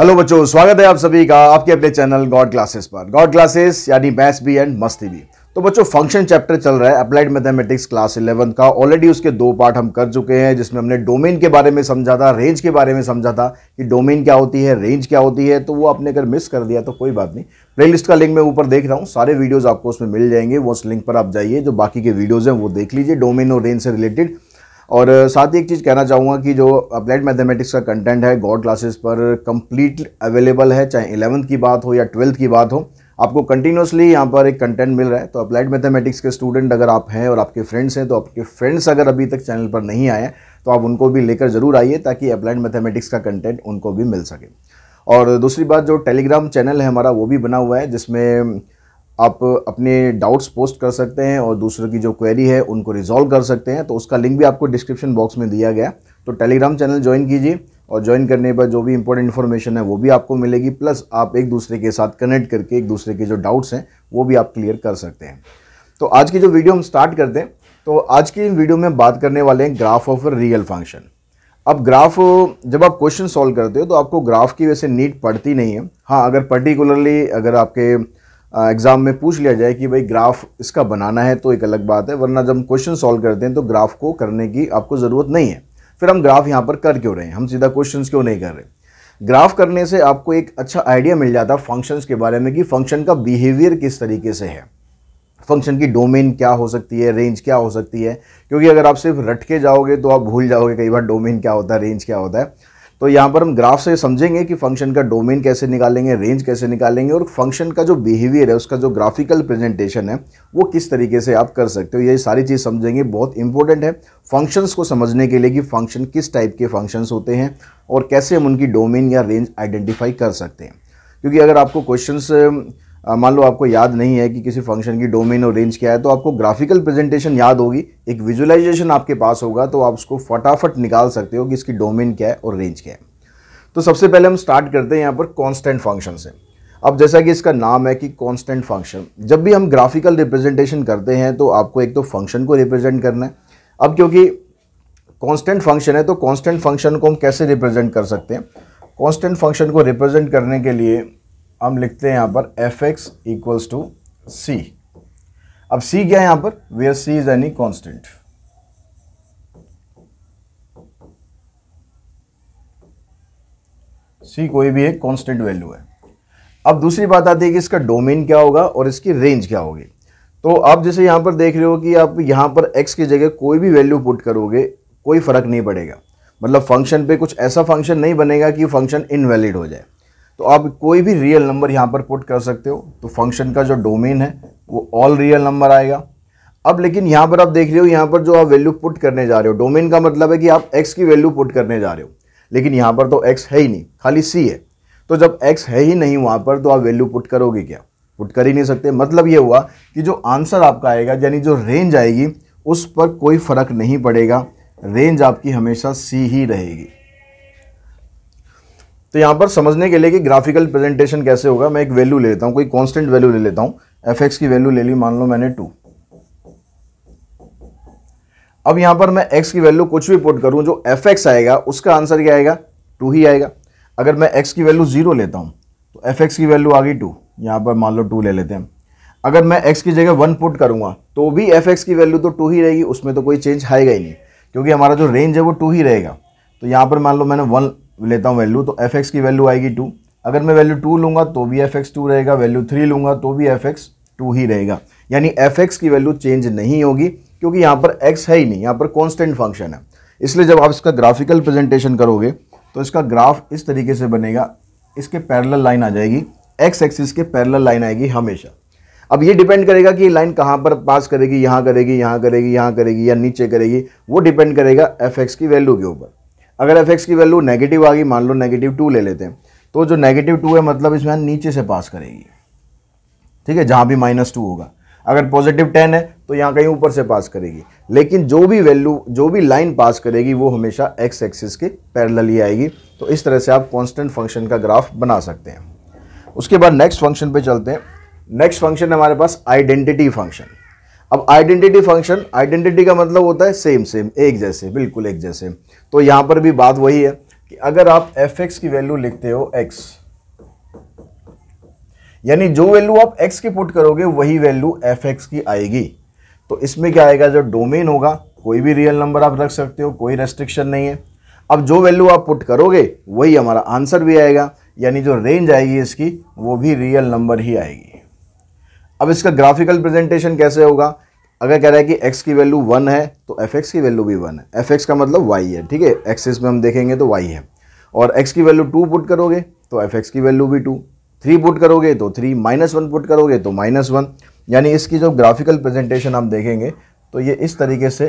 Hello बच्चों, स्वागत है आप सभी का आपके अपने चैनल गॉड क्लासेस पर। गॉड क्लासेस, यानी मैथ्स भी एंड मस्ती भी। तो बच्चों फ़ंक्शन चैप्टर चल रहा है अप्लाइड मैथमेटिक्स क्लास 11 का। ऑलरेडी उसके दो पार्ट हम कर चुके हैं, जिसमें हमने डोमेन के बारे में समझा था रेंज के बारे में समझा था, कि डोमेन क्या होती है रेंज क्या होती है तो वो आपने अगर मिस कर दिया तो कोई बात नहीं। प्लेलिस्ट का लिंक मैं ऊपर देख रहा हूँ, सारे वीडियोज़ आपको उसमें मिल जाएँगे, वो उस लिंक पर आप जाइए, जो बाकी के वीडियोज़ हैं वो देख लीजिए डोमेन और रेंज से रिलेटेड और साथ ही एक चीज़ कहना चाहूँगा कि जो अप्लाइड मैथमेटिक्स का कंटेंट है गॉड क्लासेस पर कंप्लीट अवेलेबल है, चाहे इलेवंथ की बात हो या ट्वेल्थ की बात हो, आपको कंटिन्यूसली यहाँ पर एक कंटेंट मिल रहा है। तो अप्लाइड मैथमेटिक्स के स्टूडेंट अगर आप हैं और आपके फ्रेंड्स हैं तो आपके फ्रेंड्स अगर अभी तक चैनल पर नहीं आए हैं तो आप उनको भी लेकर ज़रूर आइए ताकि अप्लाइड मैथमेटिक्स का कंटेंट उनको भी मिल सके। और दूसरी बात, जो टेलीग्राम चैनल है हमारा, वो भी बना हुआ है, जिसमें आप अपने डाउट्स पोस्ट कर सकते हैं और दूसरों की जो क्वेरी है उनको रिजॉल्व कर सकते हैं। तो उसका लिंक भी आपको डिस्क्रिप्शन बॉक्स में दिया गया। तो टेलीग्राम चैनल ज्वाइन कीजिए और ज्वाइन करने पर जो भी इंपॉर्टेंट इन्फॉर्मेशन है वो भी आपको मिलेगी। प्लस आप एक दूसरे के साथ कनेक्ट करके एक दूसरे के जो डाउट्स हैं, वो भी आप क्लियर कर सकते हैं। तो आज की जो वीडियो हम स्टार्ट करते हैं तो आज की वीडियो में बात करने वाले हैं ग्राफ ऑफ़ रियल फ़ंक्शन अब ग्राफ जब आप क्वेश्चन सॉल्व करते हो तो आपको ग्राफ की वैसे नीट पड़ती नहीं है। हाँ अगर पर्टिकुलरली अगर आपके एग्ज़ाम में पूछ लिया जाए कि भाई ग्राफ इसका बनाना है तो एक अलग बात है, वरना जब हम क्वेश्चन सॉल्व करते हैं तो ग्राफ को करने की आपको ज़रूरत नहीं है। फिर हम ग्राफ यहाँ पर कर क्यों रहे हैं? हम सीधा क्वेश्चन क्यों नहीं कर रहे? ग्राफ करने से आपको एक अच्छा आइडिया मिल जाता है फ़ंक्शंस के बारे में कि फ़ंक्शन का बिहेवियर किस तरीके से है। फ़ंक्शन की डोमेन क्या हो सकती है रेंज क्या हो सकती है? क्योंकि अगर आप सिर्फ़ रट के जाओगे तो आप भूल जाओगे कई बार डोमेन क्या होता है रेंज क्या होता है। तो यहाँ पर हम ग्राफ से समझेंगे कि फ़ंक्शन का डोमेन कैसे निकालेंगे रेंज कैसे निकालेंगे और फ़ंक्शन का जो बिहेवियर है, उसका जो ग्राफिकल प्रेजेंटेशन है, वो किस तरीके से आप कर सकते हो। ये सारी चीज़ समझेंगे, बहुत इंपॉर्टेंट है फ़ंक्शंस को समझने के लिए कि फ़ंक्शन किस टाइप के फ़ंक्शंस होते हैं और कैसे हम उनकी डोमेन या रेंज आइडेंटिफाई कर सकते हैं। क्योंकि अगर आपको क्वेश्चंस मान लो आपको याद नहीं है कि किसी फ़ंक्शन की डोमेन और रेंज क्या है तो आपको ग्राफिकल प्रेजेंटेशन याद होगी। एक विजुअलाइजेशन आपके पास होगा तो आप उसको फटाफट निकाल सकते हो कि इसकी डोमेन क्या है और रेंज क्या है। तो सबसे पहले हम स्टार्ट करते हैं यहाँ पर कॉन्स्टेंट फ़ंक्शन से। अब जैसा कि इसका नाम है कि कॉन्स्टेंट फ़ंक्शन जब भी हम ग्राफिकल रिप्रेजेंटेशन करते हैं तो आपको एक तो फ़ंक्शन को रिप्रेजेंट करना है। अब क्योंकि कॉन्स्टेंट फ़ंक्शन है तो कॉन्स्टेंट फ़ंक्शन को हम कैसे रिप्रेजेंट कर सकते हैं? कॉन्स्टेंट फ़ंक्शन को रिप्रेजेंट करने के लिए हम लिखते हैं यहाँ पर F X equals to C अब सी क्या है यहाँ पर? Where C is any constant C कोई भी एक कांस्टेंट वैल्यू है। अब दूसरी बात आती है कि इसका डोमेन क्या होगा और इसकी रेंज क्या होगी। तो आप जैसे यहाँ पर देख रहे हो कि आप यहाँ पर x की जगह कोई भी वैल्यू पुट करोगे, कोई फ़र्क नहीं पड़ेगा। मतलब फ़ंक्शन पे कुछ ऐसा फ़ंक्शन नहीं बनेगा कि फ़ंक्शन इनवैलिड हो जाए। तो आप कोई भी रियल नंबर यहाँ पर पुट कर सकते हो। तो फ़ंक्शन का जो डोमेन है, वो ऑल रियल नंबर आएगा। अब लेकिन यहाँ पर आप देख रहे हो, यहाँ पर जो आप वैल्यू पुट करने जा रहे हो डोमेन का मतलब है कि आप एक्स की वैल्यू पुट करने जा रहे हो। लेकिन यहाँ पर तो एक्स है ही नहीं, खाली सी है। तो जब एक्स है ही नहीं वहाँ पर तो आप वैल्यू पुट करोगे क्या? पुट कर ही नहीं सकते। मतलब ये हुआ कि जो आंसर आपका आएगा, यानी जो रेंज आएगी, उस पर कोई फ़र्क नहीं पड़ेगा। रेंज आपकी हमेशा सी ही रहेगी। तो यहाँ पर समझने के लिए कि ग्राफिकल प्रेजेंटेशन कैसे होगा, मैं एक वैल्यू ले लेता हूँ, कोई कांस्टेंट वैल्यू ले लेता हूँ। एफ़ एक्स की वैल्यू ले ली, मान लो मैंने टू अब यहाँ पर मैं x की वैल्यू कुछ भी पुट करूँ, जो एफ़ एक्स आएगा, उसका आंसर क्या आएगा? टू ही आएगा। अगर मैं x की वैल्यू ज़ीरो लेता हूँ तो एफ़ एक्स की वैल्यू आ गई टू यहाँ पर मान लो टू ले लेते हैं अगर मैं x की जगह वन पुट करूँगा तो भी एफ़ एक्स की वैल्यू तो टू ही रहेगी, उसमें तो कोई चेंज आएगा ही नहीं, क्योंकि हमारा जो रेंज है वो टू ही रहेगा। तो यहाँ पर मान लो मैंने वन लेता हूँ वैल्यू तो एफ़ एक्स की वैल्यू आएगी टू अगर मैं वैल्यू टू लूँगा तो भी एफ़ एक्स टू रहेगा। वैल्यू थ्री लूँगा तो भी एफ़ एक्स टू ही रहेगा। यानी एफ़ एक्स की वैल्यू चेंज नहीं होगी, क्योंकि यहाँ पर एक्स है ही नहीं, यहाँ पर कॉन्स्टेंट फ़ंक्शन है। इसलिए जब आप इसका ग्राफिकल प्रेजेंटेशन करोगे तो इसका ग्राफ इस तरीके से बनेगा। इसके पैरल लाइन आ जाएगी। एक्स एक्सिस के पैरल लाइन आएगी हमेशा। अब ये डिपेंड करेगा कि लाइन कहाँ पर पास करेगी, यहाँ करेगी यहाँ करेगी यहाँ करेगी या नीचे करेगी। वो डिपेंड करेगा एफ़ एक्स की वैल्यू के ऊपर। अगर एफ़ की वैल्यू नेगेटिव आ गई, मान लो नेगेटिव टू ले लेते हैं तो जो नेगेटिव टू है मतलब इसमें नीचे से पास करेगी। ठीक है? जहाँ भी माइनस टू होगा। अगर पॉजिटिव टेन है तो यहाँ कहीं ऊपर से पास करेगी। लेकिन जो भी वैल्यू जो भी लाइन पास करेगी, वो हमेशा एक्स एक्सिस के पैरेलल ही आएगी। तो इस तरह से आप कांस्टेंट फ़ंक्शन का ग्राफ बना सकते हैं। उसके बाद नेक्स्ट फ़ंक्शन पे चलते हैं। नेक्स्ट फ़ंक्शन हमारे पास आइडेंटिटी फ़ंक्शन अब आइडेंटिटी फ़ंक्शन आइडेंटिटी का मतलब होता है सेम सेम एक जैसे, बिल्कुल एक जैसे। तो यहाँ पर भी बात वही है कि अगर आप एफ़ एक्स की वैल्यू लिखते हो एक्स यानी जो वैल्यू आप एक्स की पुट करोगे, वही वैल्यू एफ़ एक्स की आएगी। तो इसमें क्या आएगा, जो डोमेन होगा, कोई भी रियल नंबर आप रख सकते हो, कोई रेस्ट्रिक्शन नहीं है। अब जो वैल्यू आप पुट करोगे, वही हमारा आंसर भी आएगा, यानी जो रेंज आएगी इसकी, वो भी रियल नंबर ही आएगी। अब इसका ग्राफिकल प्रेजेंटेशन कैसे होगा? अगर कह रहा है कि x की वैल्यू वन है तो एफ़ की वैल्यू भी वन है। एफ़ का मतलब y है, ठीक है? एक्सिस में हम देखेंगे तो y है। और x की वैल्यू टू पुट करोगे तो एफ़ की वैल्यू भी टू थ्री पुट करोगे तो थ्री माइनस वन पुट करोगे तो माइनस वन यानी इसकी जो ग्राफिकल प्रेजेंटेशन हम देखेंगे तो ये इस तरीके से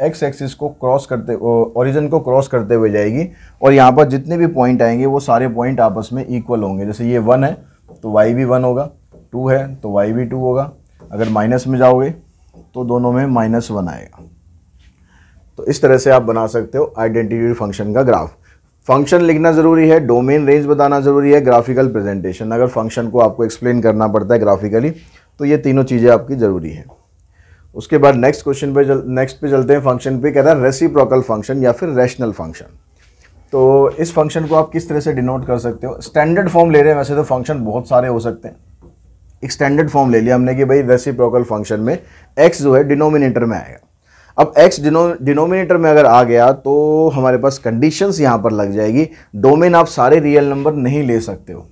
एक्स एक्सिस को क्रॉस करते ओरिजिन को क्रॉस करते हुए जाएगी। और यहाँ पर जितने भी पॉइंट आएँगे, वो सारे पॉइंट आपस में इक्वल होंगे। जैसे ये वन है तो वाई भी वन होगा। टू है तो वाई भी टू होगा। अगर माइनस में जाओगे तो दोनों में माइनस वन आएगा। तो इस तरह से आप बना सकते हो आइडेंटिटी फ़ंक्शन का ग्राफ। फ़ंक्शन लिखना ज़रूरी है डोमेन रेंज बताना ज़रूरी है ग्राफिकल प्रेजेंटेशन। अगर फ़ंक्शन को आपको एक्सप्लेन करना पड़ता है ग्राफिकली तो ये तीनों चीज़ें आपकी ज़रूरी है। उसके बाद नेक्स्ट क्वेश्चन पे जल, नेक्स्ट पे चलते हैं फ़ंक्शन पे। कह रहा है रेसिप्रोकल फ़ंक्शन या फिर रैशनल फ़ंक्शन तो इस फ़ंक्शन को आप किस तरह से डिनोट कर सकते हो? स्टैंडर्ड फॉर्म ले रहे हैं वैसे तो फ़ंक्शन बहुत सारे हो सकते हैं। एक स्टैंडर्ड फॉर्म ले लिया हमने कि भाई रेसिप्रोकल फ़ंक्शन में एक्स जो है डिनोमिनेटर में आएगा। अब x डिनोमिनेटर में अगर आ गया तो हमारे पास कंडीशंस यहाँ पर लग जाएगी। डोमेन आप सारे रियल नंबर नहीं ले सकते हो।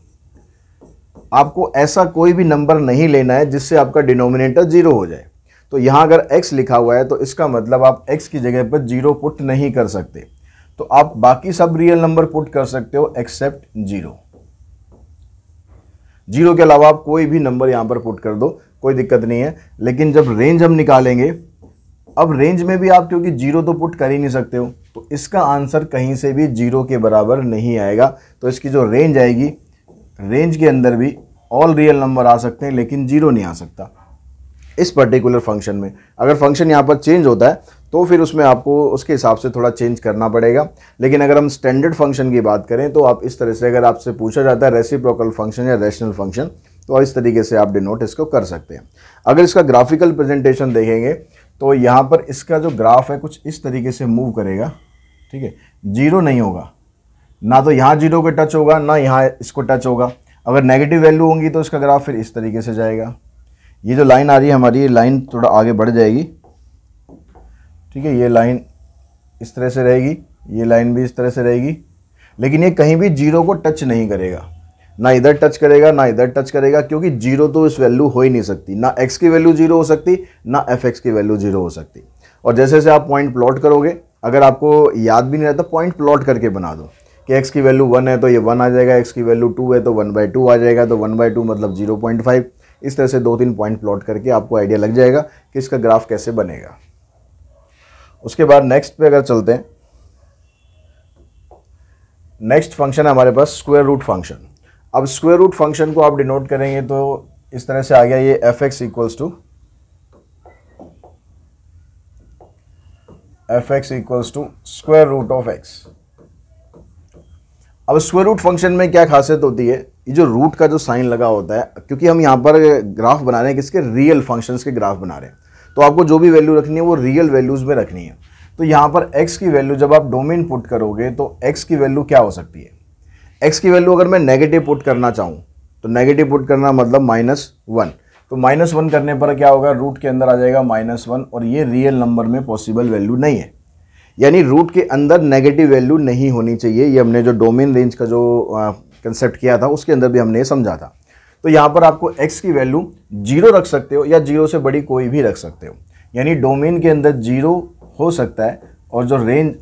आपको ऐसा कोई भी नंबर नहीं लेना है जिससे आपका डिनोमिनेटर ज़ीरो हो जाए। तो यहाँ अगर x लिखा हुआ है तो इसका मतलब आप x की जगह पर ज़ीरो पुट नहीं कर सकते। तो आप बाकी सब रियल नंबर पुट कर सकते हो एक्सेप्ट ज़ीरो ज़ीरो के अलावा आप कोई भी नंबर यहाँ पर पुट कर दो, कोई दिक्कत नहीं है। लेकिन जब रेंज हम निकालेंगे, अब रेंज में भी आप, क्योंकि ज़ीरो तो पुट कर ही नहीं सकते हो तो इसका आंसर कहीं से भी ज़ीरो के बराबर नहीं आएगा। तो इसकी जो रेंज आएगी रेंज के अंदर भी ऑल रियल नंबर आ सकते हैं, लेकिन ज़ीरो नहीं आ सकता। इस पर्टिकुलर फ़ंक्शन में। अगर फ़ंक्शन यहाँ पर चेंज होता है तो फिर उसमें आपको उसके हिसाब से थोड़ा चेंज करना पड़ेगा। लेकिन अगर हम स्टैंडर्ड फ़ंक्शन की बात करें तो आप इस तरह से अगर आपसे पूछा जाता है रेसिप्रोकल फ़ंक्शन या रैशनल फ़ंक्शन तो इस तरीके से आप डिनोट इसको कर सकते हैं। अगर इसका ग्राफिकल प्रेजेंटेशन देखेंगे तो यहाँ पर इसका जो ग्राफ है कुछ इस तरीके से मूव करेगा। ठीक है? ज़ीरो नहीं होगा। ना तो यहाँ ज़ीरो को टच होगा, ना यहाँ इसको टच होगा। अगर नेगेटिव वैल्यू होंगी तो इसका ग्राफ फिर इस तरीके से जाएगा। ये जो लाइन आ रही है हमारी, ये लाइन थोड़ा आगे बढ़ जाएगी। ठीक है, ये लाइन इस तरह से रहेगी, ये लाइन भी इस तरह से रहेगी। लेकिन ये कहीं भी ज़ीरो को टच नहीं करेगा। ना इधर टच करेगा, ना इधर टच करेगा, क्योंकि ज़ीरो तो इस वैल्यू हो ही नहीं सकती। ना एक्स की वैल्यू ज़ीरो हो सकती, ना एफ़ एक्स की वैल्यू ज़ीरो हो सकती। और जैसे जैसे आप पॉइंट प्लॉट करोगे, अगर आपको याद भी नहीं रहता पॉइंट प्लॉट करके बना दो कि एक्स की वैल्यू वन है तो ये वन आ जाएगा एक्स की वैल्यू टू है तो वन बाई टू आ जाएगा तो वन बाई टू मतलब ज़ीरो पॉइंट फाइव इस तरह से दो तीन पॉइंट प्लॉट करके आपको आइडिया लग जाएगा कि इसका ग्राफ कैसे बनेगा। उसके बाद नेक्स्ट पे अगर चलते हैं नेक्स्ट फ़ंक्शन है हमारे पास स्क्वायर रूट फ़ंक्शन अब स्क्वायर रूट फ़ंक्शन को आप डिनोट करेंगे तो इस तरह से आ गया, ये f x equals to f x equals to square root of x अब स्क्वायर रूट फ़ंक्शन में क्या खासियत होती है? ये जो रूट का जो साइन लगा होता है, क्योंकि हम यहाँ पर ग्राफ बना रहे हैं किसके रियल फ़ंक्शंस के ग्राफ बना रहे हैं। तो आपको जो भी वैल्यू रखनी है, वो रियल वैल्यूज़ में रखनी है। तो यहाँ पर x की वैल्यू जब आप डोमेन पुट करोगे तो x की वैल्यू क्या हो सकती है? x की वैल्यू अगर मैं नेगेटिव पुट करना चाहूँ तो नेगेटिव पुट करना मतलब माइनस वन तो माइनस वन करने पर क्या होगा? रूट के अंदर आ जाएगा माइनस वन और ये रियल नंबर में पॉसिबल वैल्यू नहीं है। यानी रूट के अंदर नेगेटिव वैल्यू नहीं होनी चाहिए। ये हमने जो डोमेन रेंज का जो कंसेप्ट किया था, उसके अंदर भी हमने समझा था। तो यहाँ पर आपको x की वैल्यू ज़ीरो रख सकते हो या ज़ीरो से बड़ी कोई भी रख सकते हो। यानी डोमेन के अंदर ज़ीरो हो सकता है और जो रेंज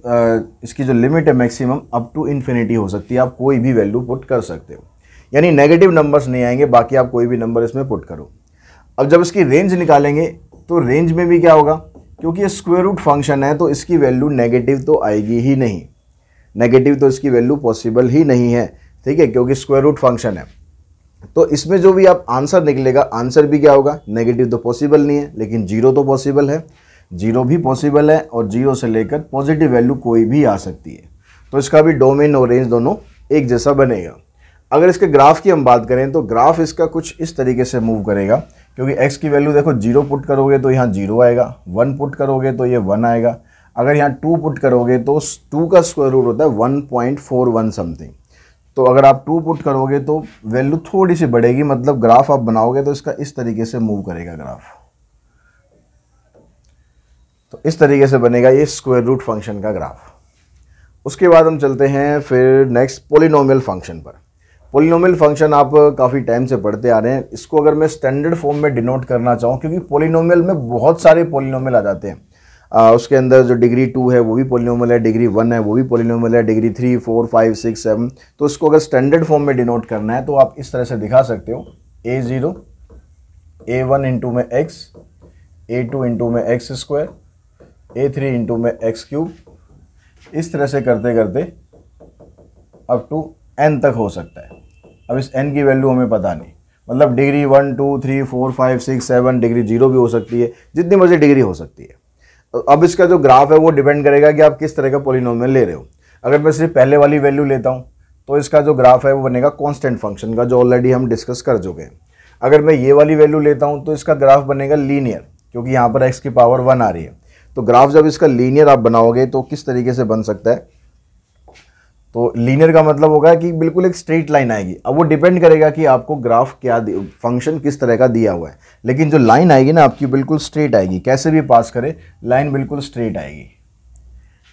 इसकी जो लिमिट है मैक्सिमम अप टू इन्फिनिटी हो सकती है। आप कोई भी वैल्यू पुट कर सकते हो। यानी नेगेटिव नंबर्स नहीं आएँगे, बाकी आप कोई भी नंबर इसमें पुट करो। अब जब इसकी रेंज निकालेंगे तो रेंज में भी क्या होगा? क्योंकि ये स्क्वेयर रूट फ़ंक्शन है तो इसकी वैल्यू नेगेटिव तो आएगी ही नहीं। नेगेटिव तो इसकी वैल्यू पॉसिबल ही नहीं है, ठीक है, क्योंकि स्क्वायर रूट फ़ंक्शन है। तो इसमें जो भी आप आंसर निकलेगा आंसर भी क्या होगा? नेगेटिव तो पॉसिबल नहीं है, लेकिन ज़ीरो तो पॉसिबल है। ज़ीरो भी पॉसिबल है और ज़ीरो से लेकर पॉजिटिव वैल्यू कोई भी आ सकती है। तो इसका भी डोमेन और रेंज दोनों एक जैसा बनेगा। अगर इसके ग्राफ की हम बात करें तो ग्राफ इसका कुछ इस तरीके से मूव करेगा। क्योंकि x की वैल्यू देखो ज़ीरो पुट करोगे तो यहाँ ज़ीरो आएगा वन पुट करोगे तो ये वन आएगा। अगर यहाँ टू पुट करोगे तो टू का स्क्वायर रूट होता है one point four one something तो अगर आप टू पुट करोगे तो वैल्यू थोड़ी सी बढ़ेगी मतलब ग्राफ आप बनाओगे तो इसका इस तरीके से मूव करेगा ग्राफ तो इस तरीके से बनेगा ये स्क्वायर रूट फ़ंक्शन का ग्राफ उसके बाद हम चलते हैं फिर नेक्स्ट पोलिनोमियल फ़ंक्शन पर। पोलिनोमियल फ़ंक्शन आप काफ़ी टाइम से पढ़ते आ रहे हैं। इसको अगर मैं स्टैंडर्ड फॉर्म में डिनोट करना चाहूँ क्योंकि पोलिनोमियल में बहुत सारे पोलिनोमियल आ जाते हैं। आ, उसके अंदर जो डिग्री टू है वो भी पोलिनोमल है डिग्री वन है वो भी पोलिनोमल है degree three four five six seven तो इसको अगर स्टैंडर्ड फॉर्म में डिनोट करना है तो आप इस तरह से दिखा सकते हो। A zero a one into में एक्स ए टू इंटू में x square a three into में एक्स क्यूब इस तरह से करते करते अप टू एन तक हो सकता है। अब इस एन की वैल्यू हमें पता नहीं। मतलब degree one two three four five six seven degree zero भी हो सकती है। जितनी मर्ज़ी डिग्री हो सकती है। अब इसका जो ग्राफ है वो डिपेंड करेगा कि आप किस तरह का पोलिनोमियल ले रहे हो। अगर मैं सिर्फ़ पहले वाली वैल्यू लेता हूँ तो इसका जो ग्राफ है वो बनेगा कॉन्स्टेंट फ़ंक्शन का, जो ऑलरेडी हम डिस्कस कर चुके हैं। अगर मैं ये वाली वैल्यू लेता हूँ तो इसका ग्राफ बनेगा लीनियर क्योंकि यहाँ पर एक्स की पावर वन आ रही है। तो ग्राफ जब इसका लीनियर आप बनाओगे तो किस तरीके से बन सकता है? तो लीनियर का मतलब होगा कि बिल्कुल एक स्ट्रेट लाइन आएगी। अब वो डिपेंड करेगा कि आपको ग्राफ क्या फ़ंक्शन किस तरह का दिया हुआ है। लेकिन जो लाइन आएगी ना, आपकी बिल्कुल स्ट्रेट आएगी। कैसे भी पास करे लाइन बिल्कुल स्ट्रेट आएगी।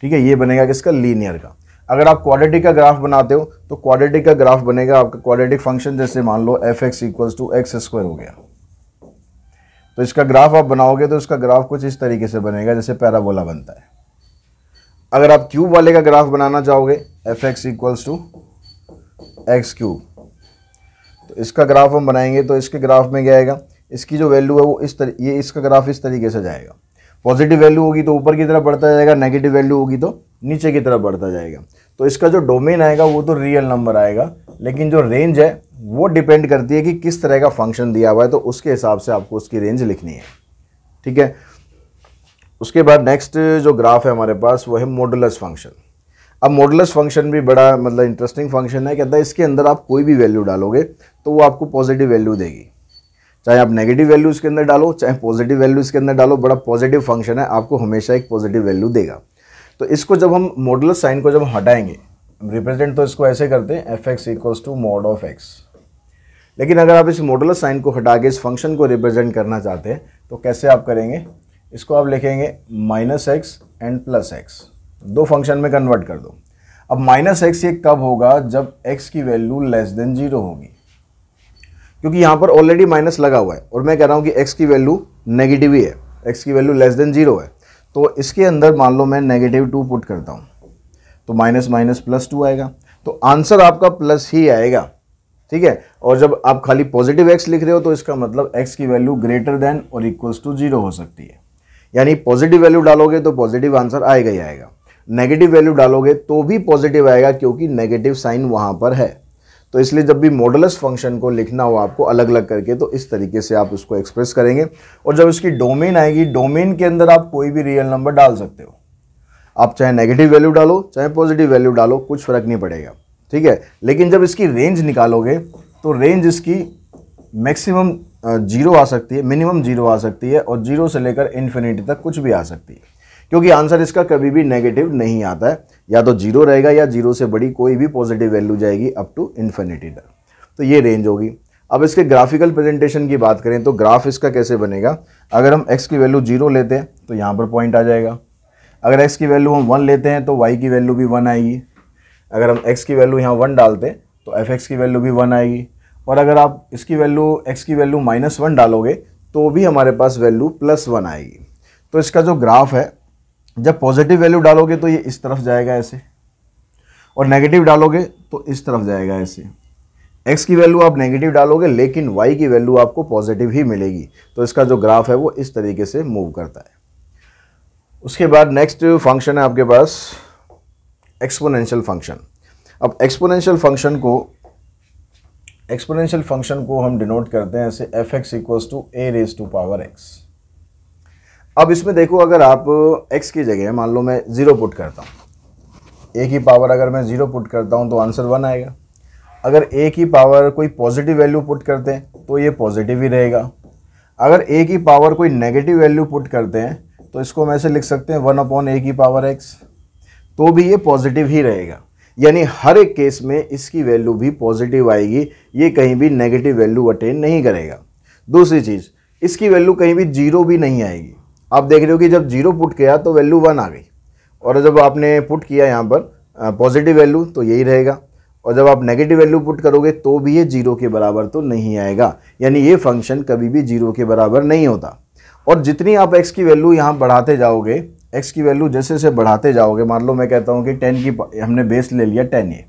ठीक है, ये बनेगा किसका? लीनियर का। अगर आप क्वाड्रेटिक का ग्राफ बनाते हो तो क्वाड्रेटिक का ग्राफ बनेगा आपका क्वाड्रेटिक फ़ंक्शन जैसे मान लो f x equals to x square हो गया। तो इसका ग्राफ आप बनाओगे तो इसका ग्राफ कुछ इस तरीके से बनेगा, जैसे पैराबोला बनता है। अगर आप क्यूब वाले का ग्राफ बनाना चाहोगे f x equals to x cube तो इसका ग्राफ हम बनाएँगे तो इसके ग्राफ में क्या आएगा? इसकी जो वैल्यू है वो इस तरह ये इसका ग्राफ इस तरीके से जाएगा। पॉजिटिव वैल्यू होगी तो ऊपर की तरफ़ बढ़ता जाएगा नेगेटिव वैल्यू होगी तो नीचे की तरफ़ बढ़ता जाएगा। तो इसका जो डोमेन आएगा वो तो रियल नंबर आएगा, लेकिन जो रेंज है वो डिपेंड करती है कि किस तरह का फ़ंक्शन दिया हुआ है तो उसके हिसाब से आपको उसकी रेंज लिखनी है। ठीक है? उसके बाद नेक्स्ट जो ग्राफ है हमारे पास, वो है मॉडुलस फ़ंक्शन अब मॉडुलस फ़ंक्शन भी बड़ा मतलब इंटरेस्टिंग फ़ंक्शन है कहता है इसके अंदर आप कोई भी वैल्यू डालोगे तो वो आपको पॉजिटिव वैल्यू देगी। चाहे आप नेगेटिव वैल्यू इसके अंदर डालो, चाहे पॉजिटिव वैल्यू इसके अंदर डालो, बड़ा पॉजिटिव फ़ंक्शन है, आपको हमेशा एक पॉजिटिव वैल्यू देगा। तो इसको जब हम मॉडुलस साइन को जब हटाएँगे रिप्रेजेंट तो इसको ऐसे करते हैं f x equals to mod of x लेकिन अगर आप इस मॉडुलस साइन को हटा के इस फ़ंक्शन को रिप्रेजेंट करना चाहते हैं तो कैसे आप करेंगे? इसको आप लिखेंगे minus x and plus x दो फ़ंक्शन में कन्वर्ट कर दो। अब माइनस एक्स ये कब होगा? जब एक्स की वैल्यू लेस देन ज़ीरो होगी। क्योंकि यहाँ पर ऑलरेडी माइनस लगा हुआ है। और मैं कह रहा हूँ कि एक्स की वैल्यू नेगेटिव ही है। एक्स की वैल्यू लेस देन ज़ीरो है। तो इसके अंदर मान लो मैं नेगेटिव टू पुट करता हूँ। तो माइनस माइनस प्लस टू आएगा। तो आंसर आपका प्लस ही आएगा। ठीक है? और जब आप खाली पॉजिटिव एक्स लिख रहे हो तो इसका मतलब एक्स की वैल्यू ग्रेटर देन और इक्वल्स टू ज़ीरो हो सकती है। यानी पॉजिटिव वैल्यू डालोगे तो पॉजिटिव आंसर आएगा ही आएगा। नेगेटिव वैल्यू डालोगे तो भी पॉजिटिव आएगा क्योंकि नेगेटिव साइन वहाँ पर है। तो इसलिए जब भी मॉडलस फ़ंक्शन को लिखना हो आपको अलग अलग करके तो इस तरीके से आप उसको एक्सप्रेस करेंगे। और जब इसकी डोमेन आएगी डोमेन के अंदर आप कोई भी रियल नंबर डाल सकते हो। आप चाहे नेगेटिव वैल्यू डालो, चाहे पॉजिटिव वैल्यू डालो, कुछ फ़र्क नहीं पड़ेगा। ठीक है? लेकिन जब इसकी रेंज निकालोगे तो रेंज इसकी मैक्सिमम ज़ीरो आ सकती है मिनिमम ज़ीरो आ सकती है, और ज़ीरो से लेकर इन्फिनिटी तक कुछ भी आ सकती है। क्योंकि आंसर इसका कभी भी नेगेटिव नहीं आता है। या तो ज़ीरो रहेगा या ज़ीरो से बड़ी कोई भी पॉजिटिव वैल्यू जाएगी अप टू इन्फिनिटी तक। तो ये रेंज होगी। अब इसके ग्राफिकल प्रेजेंटेशन की बात करें तो ग्राफ इसका कैसे बनेगा? अगर हम एक्स की वैल्यू ज़ीरो लेते हैं तो यहाँ पर पॉइंट आ जाएगा। अगर एक्स की वैल्यू हम वन लेते हैं तो वाई की वैल्यू भी वन आएगी। अगर हम एक्स की वैल्यू यहाँ वन डालते हैं तो एफ़ की वैल्यू भी वन आएगी। और अगर आप इसकी वैल्यू एक्स की वैल्यू माइनस वन डालोगे तो भी हमारे पास वैल्यू प्लस वन आएगी। तो इसका जो ग्राफ है जब पॉजिटिव वैल्यू डालोगे तो ये इस तरफ़ जाएगा ऐसे और नेगेटिव डालोगे तो इस तरफ़ जाएगा ऐसे। एक्स की वैल्यू आप नेगेटिव डालोगे, लेकिन वाई की वैल्यू आपको पॉजिटिव ही मिलेगी। तो इसका जो ग्राफ है वो इस तरीके से मूव करता है। उसके बाद नेक्स्ट फ़ंक्शन है आपके पास एक्सपोनेंशियल फ़ंक्शन अब एक्सपोनेंशियल फ़ंक्शन को एक्सपोनेंशियल फ़ंक्शन को हम डिनोट करते हैं ऐसे f x equals to a raise to power x अब इसमें देखो, अगर आप एक्स की जगह, मान लो मैं ज़ीरो पुट करता हूँ। ए की पावर अगर मैं ज़ीरो पुट करता हूँ तो आंसर वन आएगा। अगर ए की पावर कोई पॉजिटिव वैल्यू पुट करते हैं तो ये पॉजिटिव ही रहेगा। अगर ए की पावर कोई नेगेटिव वैल्यू पुट करते हैं तो इसको हम ऐसे लिख सकते हैं वन अपॉन ए की पावर एक्स तो भी ये पॉजिटिव ही रहेगा। यानी हर एक केस में इसकी वैल्यू भी पॉजिटिव आएगी, ये कहीं भी नेगेटिव वैल्यू अटेन नहीं करेगा। दूसरी चीज़, इसकी वैल्यू कहीं भी ज़ीरो भी नहीं आएगी। आप देख रहे हो कि जब ज़ीरो पुट किया तो वैल्यू वन आ गई। और जब आपने पुट किया यहाँ पर पॉजिटिव वैल्यू तो यही रहेगा। और जब आप नेगेटिव वैल्यू पुट करोगे तो भी ये ज़ीरो के बराबर तो नहीं आएगा। यानी ये फ़ंक्शन कभी भी ज़ीरो के बराबर नहीं होता। और जितनी आप एक्स की वैल्यू यहाँ बढ़ाते जाओगे एक्स की वैल्यू जैसे जैसे बढ़ाते जाओगे, मान लो मैं कहता हूँ कि टेन की हमने बेस ले लिया टेन ये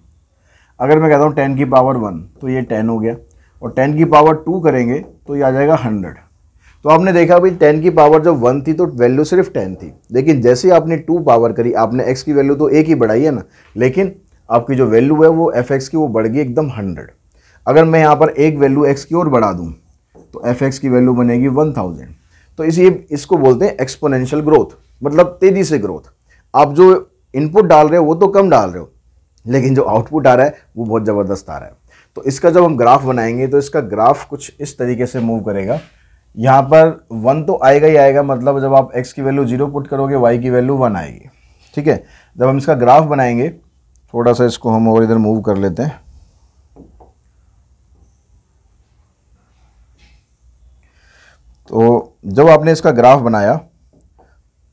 अगर मैं कहता हूँ टेन की पावर वन तो ये टेन हो गया। और टेन की पावर टू करेंगे तो ये आ जाएगा हंड्रेड तो आपने देखा भाई टेन की पावर जब वन थी तो वैल्यू सिर्फ़ टेन थी। लेकिन जैसे ही आपने टू पावर करी, आपने एक्स की वैल्यू तो एक ही बढ़ाई है ना? लेकिन आपकी जो वैल्यू है वो एफ़ की वो बढ़ गई एकदम हंड्रेड अगर मैं यहाँ पर एक वैल्यू एक्स की और बढ़ा दूँ तो एफ़ की वैल्यू बनेगी वन थाउज़ेंड तो इसी इसको बोलते हैं एक्सपोनेंशियल ग्रोथ मतलब तेज़ी से ग्रोथ आप जो इनपुट डाल रहे हो, वो तो कम डाल रहे हो, लेकिन जो आउटपुट आ रहा है, वो बहुत ज़बरदस्त आ रहा है। तो इसका जब हम ग्राफ बनाएँगे तो इसका ग्राफ कुछ इस तरीके से मूव करेगा। यहाँ पर वन तो आएगा ही आएगा मतलब जब आप एक्स की वैल्यू ज़ीरो पुट करोगे वाई की वैल्यू वन आएगी। ठीक है? जब हम इसका ग्राफ बनाएँगे, थोड़ा सा इसको हम और इधर मूव कर लेते हैं। तो जब आपने इसका ग्राफ बनाया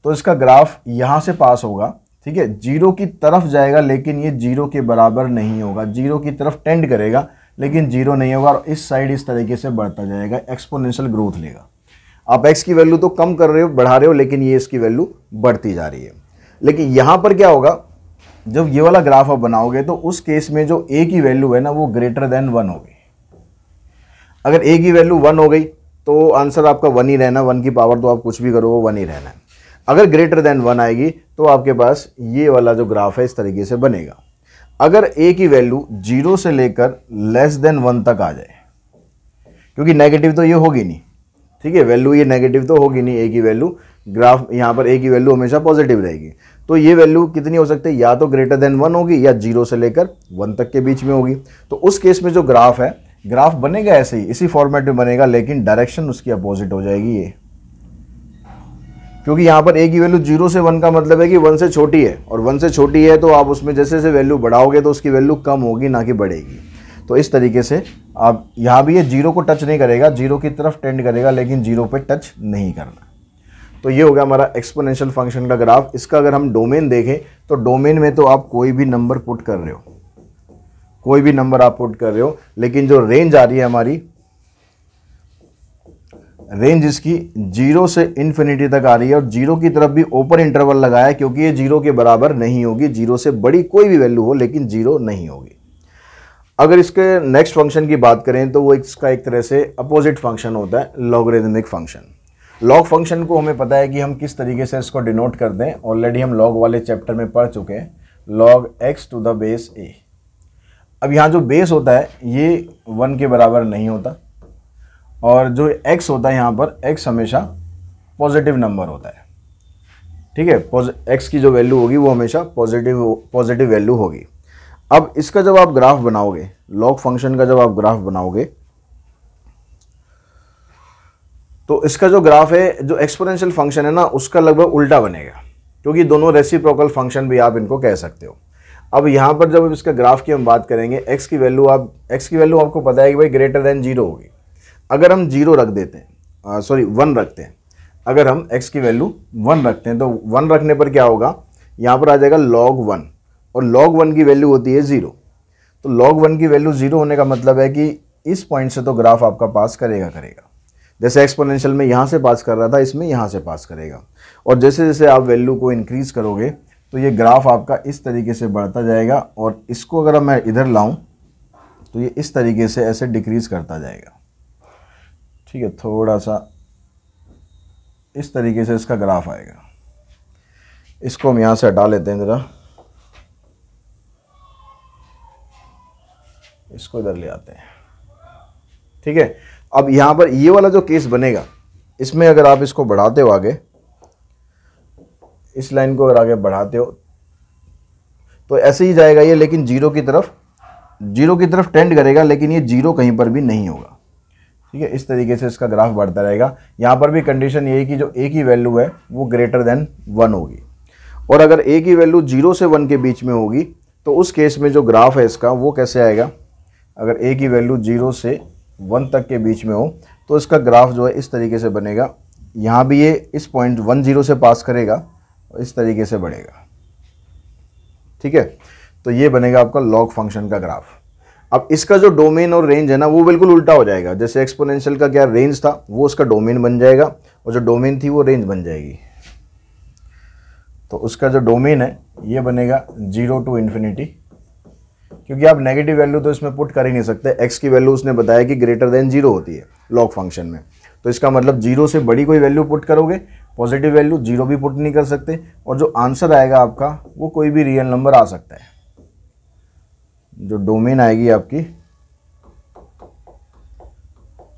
तो इसका ग्राफ यहाँ से पास होगा। ठीक है? ज़ीरो की तरफ़ जाएगा, लेकिन ये ज़ीरो के बराबर नहीं होगा। ज़ीरो की तरफ़ टेंड करेगा। लेकिन ज़ीरो नहीं होगा और इस साइड इस तरीके से बढ़ता जाएगा एक्सपोनेंशियल ग्रोथ लेगा। आप एक्स की वैल्यू तो कम कर रहे हो, बढ़ा रहे हो, लेकिन ये इसकी वैल्यू बढ़ती जा रही है। लेकिन यहाँ पर क्या होगा, जब ये वाला ग्राफ आप बनाओगे तो उस केस में जो ए की वैल्यू है ना, वो ग्रेटर देन वन होगी। अगर ए की वैल्यू वन हो गई तो आंसर आपका वन ही रहना वन की पावर तो आप कुछ भी करो, वो वन ही रहना है। अगर ग्रेटर देन वन आएगी तो आपके पास ये वाला जो ग्राफ है, इस तरीके से बनेगा। अगर ए की वैल्यू ज़ीरो से लेकर लेस देन वन तक आ जाए, क्योंकि नेगेटिव तो ये होगी नहीं, ठीक है वैल्यू ये नेगेटिव तो होगी नहीं ए की वैल्यू ग्राफ यहाँ पर ए की वैल्यू हमेशा पॉजिटिव रहेगी। तो ये वैल्यू कितनी हो सकती है? या तो ग्रेटर देन वन होगी या ज़ीरो से लेकर वन तक के बीच में होगी। तो उस केस में जो ग्राफ है ग्राफ बनेगा ऐसे ही, इसी फॉर्मेट में बनेगा, लेकिन डायरेक्शन उसकी अपोजिट हो जाएगी ये। क्योंकि यहाँ पर ए की वैल्यू ज़ीरो से वन का मतलब है कि वन से छोटी है। और वन से छोटी है तो आप उसमें जैसे जैसे वैल्यू बढ़ाओगे तो उसकी वैल्यू कम होगी, ना कि बढ़ेगी। तो इस तरीके से आप, यहाँ भी ये ज़ीरो को टच नहीं करेगा ज़ीरो की तरफ़ टेंड करेगा, लेकिन ज़ीरो पे टच नहीं करना। तो ये हो गया हमारा एक्सपोनेंशियल फ़ंक्शन का ग्राफ इसका अगर हम डोमेन देखें तो डोमेन में तो आप कोई भी नंबर पुट कर रहे हो। कोई भी नंबर आप पुट कर रहे हो, लेकिन जो रेंज आ रही है हमारी रेंज इसकी ज़ीरो से इन्फिनिटी तक आ रही है और ज़ीरो की तरफ़ भी ओपन इंटरवल लगाया क्योंकि ये ज़ीरो के बराबर नहीं होगी ज़ीरो से बड़ी कोई भी वैल्यू हो, लेकिन ज़ीरो नहीं होगी। अगर इसके नेक्स्ट फ़ंक्शन की बात करें तो वो इसका एक तरह से अपोजिट फ़ंक्शन होता है लॉगरिदमिक फ़ंक्शन लॉग फ़ंक्शन को हमें पता है कि हम किस तरीके से इसको डिनोट कर दें। ऑलरेडी हम लॉग वाले चैप्टर में पढ़ चुके हैं। Log x to the base a अब यहाँ जो बेस होता है, ये वन के बराबर नहीं होता। और जो x होता है यहाँ पर, x हमेशा पॉजिटिव नंबर होता है। ठीक है? X की जो वैल्यू होगी, वो हमेशा पॉजिटिव पॉजिटिव वैल्यू होगी। अब इसका जब आप ग्राफ बनाओगे लॉग फ़ंक्शन का जब आप ग्राफ बनाओगे तो इसका जो ग्राफ है, जो एक्सपोनेंशियल फ़ंक्शन है ना, उसका लगभग उल्टा बनेगा। क्योंकि दोनों रेसिप्रोकल फ़ंक्शन भी आप इनको कह सकते हो। अब यहाँ पर जब इसका ग्राफ की हम बात करेंगे, x की वैल्यू आप, x की वैल्यू आपको पता है कि भाई ग्रेटर देन ज़ीरो होगी। अगर हम ज़ीरो रख देते हैं सॉरी वन रखते हैं, अगर हम एक्स की वैल्यू वन रखते हैं तो वन रखने पर क्या होगा? यहाँ पर आ जाएगा लॉग वन और लॉग वन की वैल्यू होती है ज़ीरो तो लॉग वन की वैल्यू ज़ीरो होने का मतलब है कि इस पॉइंट से तो ग्राफ आपका पास करेगा करेगा. जैसे एक्सपोनेंशियल में यहाँ से पास कर रहा था, इसमें यहाँ से पास करेगा. और जैसे जैसे आप वैल्यू को इंक्रीज़ करोगे तो ये ग्राफ आपका इस तरीके से बढ़ता जाएगा, और इसको अगर मैं इधर लाऊं तो ये इस तरीके से ऐसे डिक्रीज़ करता जाएगा. ठीक है, थोड़ा सा इस तरीके से इसका ग्राफ आएगा। इसको हम यहाँ से हटा लेते हैं ज़रा। इसको इधर ले आते हैं। ठीक है, अब यहाँ पर ये वाला जो केस बनेगा, इसमें अगर आप इसको बढ़ाते हो आगे, इस लाइन को अगर आगे बढ़ाते हो तो ऐसे ही जाएगा ये, लेकिन ज़ीरो की तरफ़, ज़ीरो की तरफ़ टेंड करेगा, लेकिन ये ज़ीरो कहीं पर भी नहीं होगा। ठीक है? इस तरीके से इसका ग्राफ बढ़ता रहेगा। यहाँ पर भी कंडीशन ये है कि जो ए की वैल्यू है, वो ग्रेटर देन वन होगी। और अगर ए की वैल्यू ज़ीरो से वन के बीच में होगी तो उस केस में जो ग्राफ है इसका, वो कैसे आएगा? अगर ए की वैल्यू ज़ीरो से वन तक के बीच में हो तो इसका ग्राफ जो है इस तरीके से बनेगा। यहाँ भी ये इस पॉइंट वन ज़ीरो से पास करेगा और इस तरीके से बढ़ेगा। ठीक है? तो ये बनेगा आपका लॉग फ़ंक्शन का ग्राफ अब इसका जो डोमेन और रेंज है ना, वो बिल्कुल उल्टा हो जाएगा। जैसे एक्सपोनेंशियल का क्या रेंज था, वो उसका डोमेन बन जाएगा और जो डोमेन थी वो रेंज बन जाएगी। तो उसका जो डोमेन है, ये बनेगा ज़ीरो टू इन्फिनिटी क्योंकि आप नेगेटिव वैल्यू तो इसमें पुट कर ही नहीं सकते। एक्स की वैल्यू उसने बताया कि ग्रेटर देन ज़ीरो होती है लॉग फ़ंक्शन में। तो इसका मतलब ज़ीरो से बड़ी कोई वैल्यू पुट करोगे पॉजिटिव वैल्यू ज़ीरो भी पुट नहीं कर सकते। और जो आंसर आएगा आपका, वो कोई भी रियल नंबर आ सकता है। जो डोमेन आएगी आपकी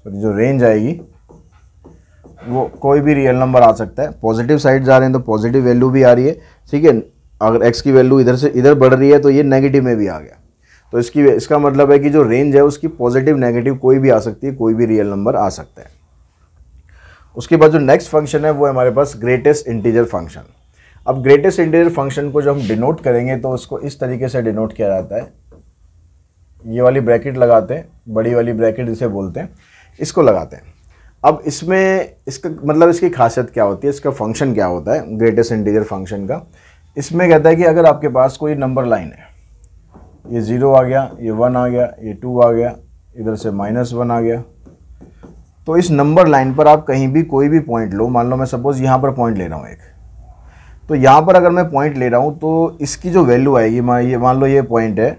सॉरी जो रेंज आएगी, वो कोई भी रियल नंबर आ सकता है। पॉजिटिव साइड जा रहे हैं तो पॉजिटिव वैल्यू भी आ रही है। ठीक है, अगर एक्स की वैल्यू इधर से इधर बढ़ रही है तो ये नेगेटिव में भी आ गया। तो इसकी, इसका मतलब है कि जो रेंज है उसकी पॉजिटिव नेगेटिव कोई भी आ सकती है, कोई भी रियल नंबर आ सकता है। उसके बाद जो नेक्स्ट फ़ंक्शन है, वो है हमारे पास ग्रेटेस्ट इंटीजर फ़ंक्शन अब ग्रेटेस्ट इंटीजर फ़ंक्शन को जब हम डिनोट करेंगे तो उसको इस तरीके से डिनोट किया जाता है। ये वाली ब्रैकेट लगाते हैं, बड़ी वाली ब्रैकेट जिसे बोलते हैं, इसको लगाते हैं। अब इसमें इसका मतलब इसकी खासियत क्या होती है, इसका फ़ंक्शन क्या होता है ग्रेटेस्ट इंटीजर फ़ंक्शन का। इसमें कहता है कि अगर आपके पास कोई नंबर लाइन है, ये ज़ीरो आ गया, ये वन आ गया, ये टू आ गया, इधर से माइनस वन आ गया तो इस नंबर लाइन पर आप कहीं भी कोई भी पॉइंट लो, मान लो मैं सपोज़ यहाँ पर पॉइंट ले रहा हूँ एक। तो यहाँ पर अगर मैं पॉइंट ले रहा हूँ तो इसकी जो वैल्यू आएगी मान ये मान लो ये पॉइंट है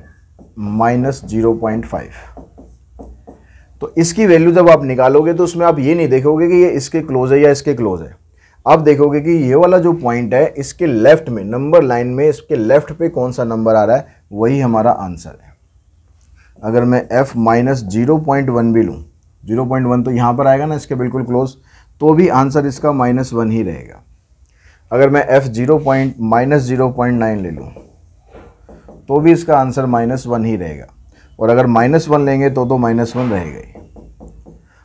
माइनस ज़ीरो पॉइंट फाइव। तो इसकी वैल्यू जब आप निकालोगे तो उसमें आप ये नहीं देखोगे कि ये इसके क्लोज है या इसके क्लोज है। आप देखोगे कि ये वाला जो पॉइंट है, इसके लेफ़्ट में, नंबर लाइन में, इसके लेफ़्ट पे कौन सा नंबर आ रहा है, वही हमारा आंसर है। अगर मैं f minus zero point one भी लूँ, ज़ीरो पॉइंट वन तो यहाँ पर आएगा ना, इसके बिल्कुल क्लोज तो भी आंसर इसका माइनस वन ही रहेगा। अगर मैं f zero point, minus zero point nine ले लूँ तो भी इसका आंसर माइनस वन ही रहेगा। और अगर माइनस वन लेंगे तो तो माइनस वन रहेगा ही।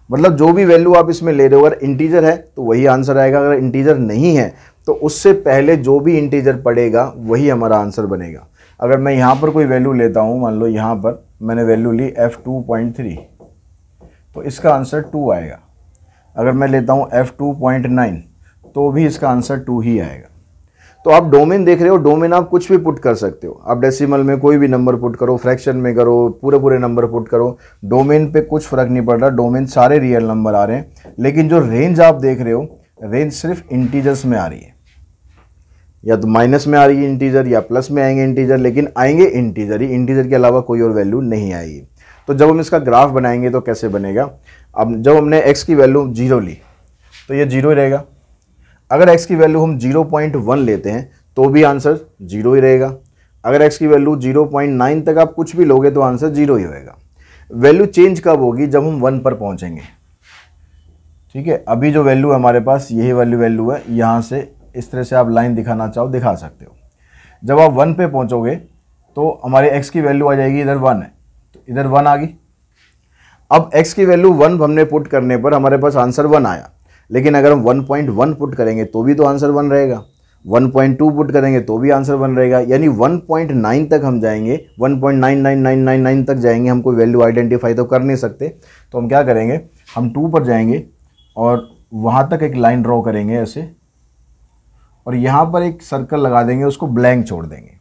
मतलब जो भी वैल्यू आप इसमें ले रहे हो, अगर इंटीजर है तो वही आंसर आएगा। अगर इंटीजर नहीं है तो उससे पहले जो भी इंटीजर पड़ेगा, वही हमारा आंसर बनेगा। अगर मैं यहाँ पर कोई वैल्यू लेता हूँ, मान लो यहाँ पर मैंने वैल्यू ली एफ़ टू पॉइंट थ्री तो इसका आंसर टू आएगा। अगर मैं लेता हूँ एफ़ टू पॉइंट नाइन तो भी इसका आंसर टू ही आएगा। तो आप डोमेन देख रहे हो डोमेन आप कुछ भी पुट कर सकते हो। आप डेसिमल में कोई भी नंबर पुट करो फ्रैक्शन में करो, पूरे पूरे नंबर पुट करो। डोमेन पे कुछ फ़र्क नहीं पड़ रहा डोमेन सारे रियल नंबर आ रहे हैं। लेकिन जो रेंज आप देख रहे हो रेंज सिर्फ़ इंटीजर्स में आ रही है। या तो माइनस में आ रही है इंटीजर या प्लस में आएँगे इंटीजर लेकिन आएँगे इंटीजर ही। इंटीजर के अलावा कोई और वैल्यू नहीं आएगी। तो जब हम इसका ग्राफ बनाएँगे तो कैसे बनेगा? अब जब हमने एक्स की वैल्यू ज़ीरो ली तो ये ज़ीरो ही रहेगा। अगर x की वैल्यू हम 0.1 लेते हैं तो भी आंसर ज़ीरो ही रहेगा। अगर x की वैल्यू 0.9 तक आप कुछ भी लोगे तो आंसर ज़ीरो ही होएगा। वैल्यू चेंज कब होगी? जब हम वन पर पहुँचेंगे। ठीक है? अभी जो वैल्यू हमारे पास, यही वैल्यू वैल्यू है। यहाँ से इस तरह से आप लाइन दिखाना चाहो, दिखा सकते हो। जब आप वन पे पहुँचोगे तो हमारे एक्स की वैल्यू आ जाएगी, इधर वन है। तो इधर वन आ गई। अब एक्स की वैल्यू वन हमने पुट करने पर हमारे पास आंसर वन आया। लेकिन अगर हम 1.1 पुट करेंगे तो भी तो आंसर वन रहेगा। 1.2 पुट करेंगे तो भी आंसर वन रहेगा। यानी 1.9 तक हम जाएँगे 1.99999 तक जाएँगे, हम कोई वैल्यू आइडेंटिफाई तो कर नहीं सकते। तो हम क्या करेंगे, हम टू पर जाएँगे और वहाँ तक एक लाइन ड्रॉ करेंगे ऐसे। और यहाँ पर एक सर्कल लगा देंगे, उसको ब्लैंक छोड़ देंगे।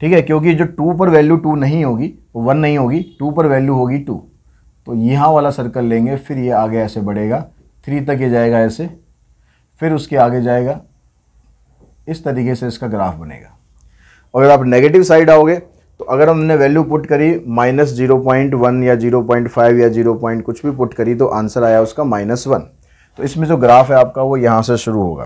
ठीक है, क्योंकि जो टू पर वैल्यू टू नहीं होगी वन नहीं होगी टू पर वैल्यू होगी टू तो यहाँ वाला सर्कल लेंगे, फिर ये आगे ऐसे बढ़ेगा। थ्री तक ये जाएगा ऐसे, फिर उसके आगे जाएगा। इस तरीके से इसका ग्राफ बनेगा। अगर आप नेगेटिव साइड आओगे तो अगर हमने वैल्यू पुट करी माइनस ज़ीरो पॉइंट वन या ज़ीरो पॉइंट फाइव या ज़ीरो पॉइंट कुछ भी पुट करी तो आंसर आया उसका माइनस वन तो इसमें जो ग्राफ है आपका, वो यहाँ से शुरू होगा।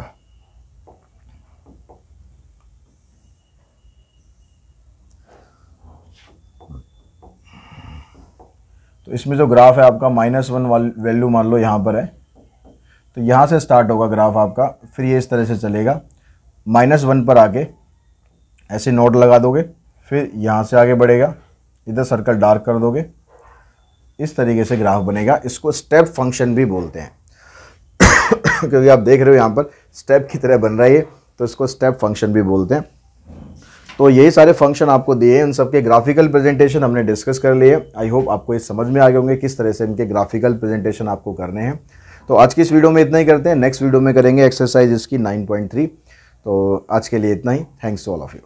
तो इसमें जो ग्राफ है आपका माइनस वन वैल्यू मान लो यहाँ पर है। तो यहाँ से स्टार्ट होगा ग्राफ आपका, फिर ये इस तरह से चलेगा। माइनस वन पर आके ऐसे नोट लगा दोगे, फिर यहाँ से आगे बढ़ेगा, इधर सर्कल डार्क कर दोगे। इस तरीके से ग्राफ बनेगा। इसको स्टेप फ़ंक्शन भी बोलते हैं। क्योंकि आप देख रहे हो यहाँ पर स्टेप की तरह बन रहा है तो इसको स्टेप फ़ंक्शन भी बोलते हैं। तो यही सारे फ़ंक्शन आपको दिए हैं। उन सबके ग्राफिकल प्रेजेंटेशन हमने डिस्कस कर लिए आई होप आपको ये समझ में आ गए होंगे किस तरह से इनके ग्राफिकल प्रेजेंटेशन आपको करने हैं। तो आज की इस वीडियो में इतना ही करते हैं। नेक्स्ट वीडियो में करेंगे एक्सरसाइज इसकी 9.3 तो आज के लिए इतना ही। Thanks to all of you